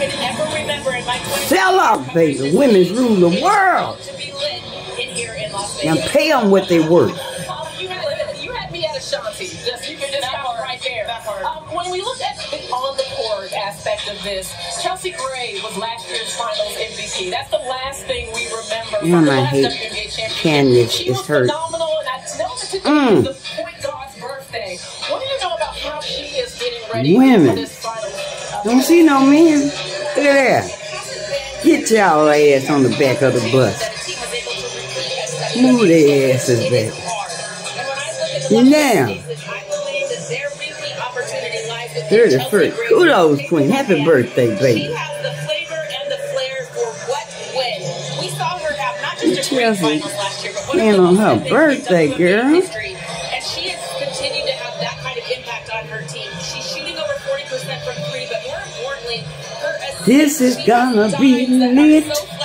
could ever remember in my 20 Sell out, baby. Women's rule the world. to be lit in here in Las And pay them what they worth. You, had, me at Ashanti. Just you can just That stop part. right there. Um, when we look at the on the court aspect of this, Chelsea Gray was last year's Finals MVP. That's the last thing we remember Yeah, from the I last hate WNBA championship. She is was hurt. phenomenal, and I know that today Mm. is the point guard's birthday. What do you know about how she is getting ready Women. for this Finals? uh, Don't see no men. Look at that. Get y'all ass on the back of the bus. Move their asses back. Now. 31st. Kudos, Queen. Happy birthday, baby. has the flavor and the flair for what when. We saw her have not just a great Chelsea finals last year, but one playing of the on her birthday, girl. And she has continued to have that kind of impact on her team. She's shooting over 40% from This is gonna be dimes